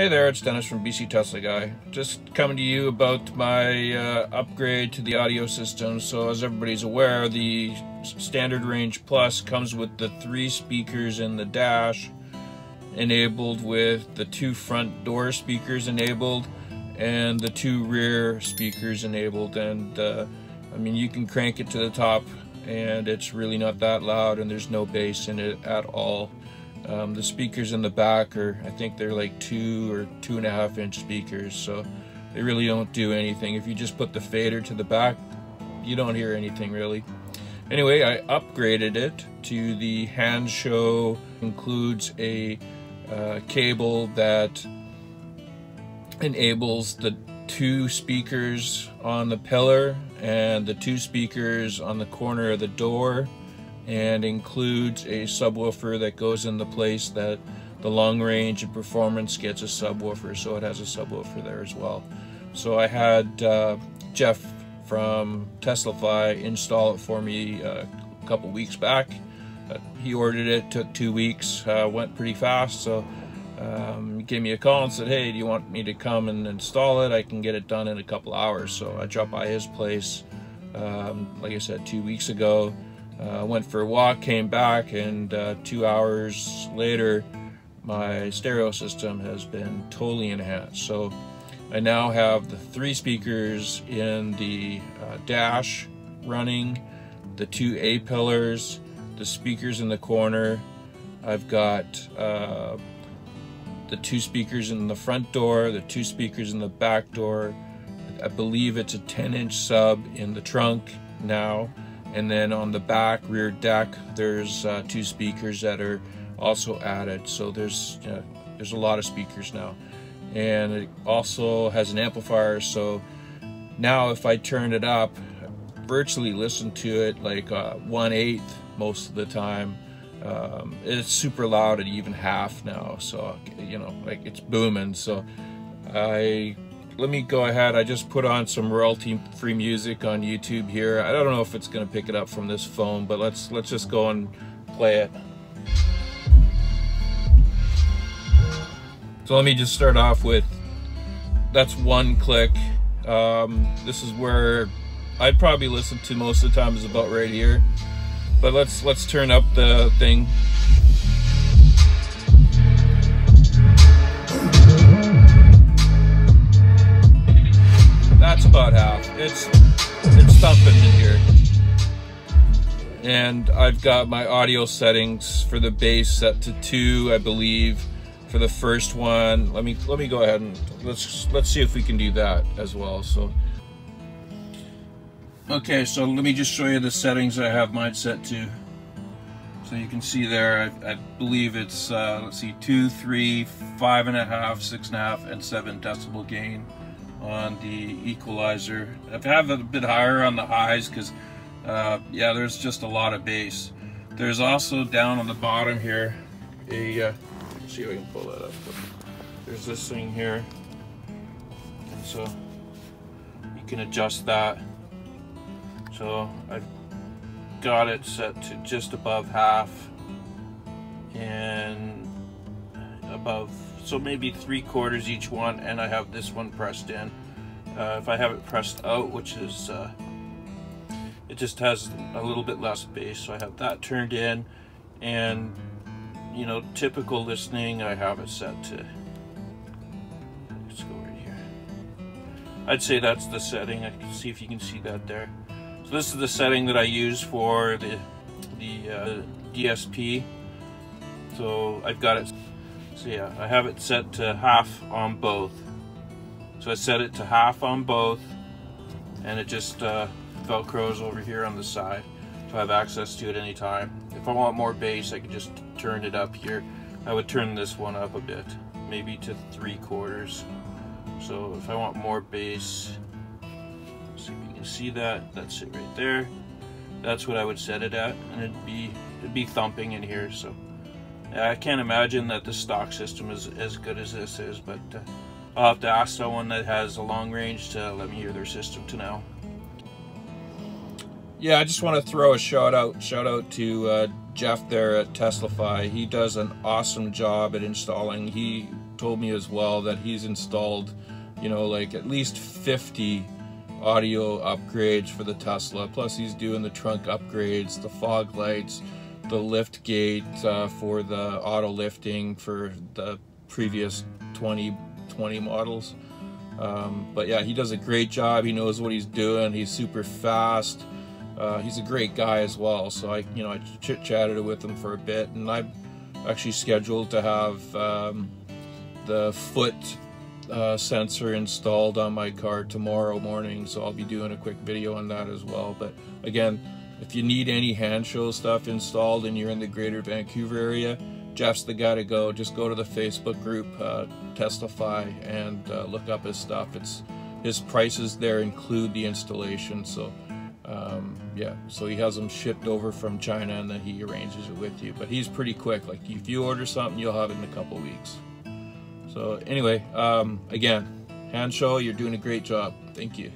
Hey there, it's Dennis from BC Tesla Guy. Just coming to you about my uh, upgrade to the audio system. So as everybody's aware, the Standard Range Plus comes with the three speakers in the dash, enabled with the two front door speakers enabled, and the two rear speakers enabled. And uh, I mean, you can crank it to the top, and it's really not that loud, and there's no bass in it at all. Um, the speakers in the back are, I think they're like two or two and a half inch speakers, so they really don't do anything. If you just put the fader to the back, you don't hear anything really. Anyway, I upgraded it to the Hansshow, includes a uh, cable that enables the two speakers on the pillar and the two speakers on the corner of the door and includes a subwoofer that goes in the place that the long range and performance gets a subwoofer so it has a subwoofer there as well. So I had uh, Jeff from Teslafy install it for me uh, a couple weeks back. Uh, he ordered it took two weeks uh, went pretty fast so um, he gave me a call and said hey do you want me to come and install it? I can get it done in a couple hours. So I dropped by his place um, like I said two weeks ago uh, went for a walk, came back, and uh, two hours later, my stereo system has been totally enhanced. So I now have the three speakers in the uh, dash running, the two A pillars, the speakers in the corner. I've got uh, the two speakers in the front door, the two speakers in the back door. I believe it's a 10 inch sub in the trunk now. And then on the back rear deck, there's uh, two speakers that are also added. So there's there's a lot of speakers now, and it also has an amplifier. So now if I turn it up, virtually listen to it like uh, one eighth most of the time. Um, it's super loud at even half now. So you know, like it's booming. So I let me go ahead. I just put on some royalty-free music on YouTube here. I don't know if it's going to pick it up from this phone, but let's let's just go and play it. So let me just start off with that's one click. Um, this is where I'd probably listen to most of the time is about right here. But let's let's turn up the thing. It's it's thumping in here. And I've got my audio settings for the bass set to two, I believe, for the first one. Let me let me go ahead and let's let's see if we can do that as well. So Okay, so let me just show you the settings I have mine set to. So you can see there, I, I believe it's, uh, let's see, two, three, five and a half, six and a half, and seven decibel gain on the equalizer. I have it a bit higher on the highs because, uh, yeah, there's just a lot of bass. There's also down on the bottom here, a, uh, see if I can pull that up. There's this thing here, and so you can adjust that. So I've got it set to just above half and above so maybe three quarters each one and I have this one pressed in. Uh, if I have it pressed out which is uh, it just has a little bit less bass so I have that turned in. And you know typical listening I have it set to let's go right here. I'd say that's the setting. I can see if you can see that there. So this is the setting that I use for the the uh, DSP so I've got it so yeah, I have it set to half on both. So I set it to half on both, and it just uh, velcros over here on the side to have access to it anytime. If I want more bass, I can just turn it up here. I would turn this one up a bit, maybe to three quarters. So if I want more bass, see if you can see that, that's it right there. That's what I would set it at, and it'd be it'd be thumping in here. So. I can't imagine that the stock system is as good as this is, but uh, I'll have to ask someone that has a long range to let me hear their system to know. Yeah, I just want to throw a shout out shout out to uh, Jeff there at Teslafy. He does an awesome job at installing. He told me as well that he's installed, you know, like at least 50 audio upgrades for the Tesla. Plus, he's doing the trunk upgrades, the fog lights, the lift gate uh, for the auto lifting for the previous 2020 models. Um, but yeah, he does a great job. He knows what he's doing. He's super fast. Uh, he's a great guy as well. So I, you know, I chit chatted with him for a bit, and I'm actually scheduled to have um, the foot uh, sensor installed on my car tomorrow morning. So I'll be doing a quick video on that as well. But again, if you need any Hansshow stuff installed and you're in the greater Vancouver area, Jeff's the guy to go. Just go to the Facebook group, uh, Teslafy, and uh, look up his stuff. It's his prices there include the installation. So um, yeah, so he has them shipped over from China and then he arranges it with you. But he's pretty quick. Like if you order something, you'll have it in a couple weeks. So anyway, um, again, show, you're doing a great job. Thank you.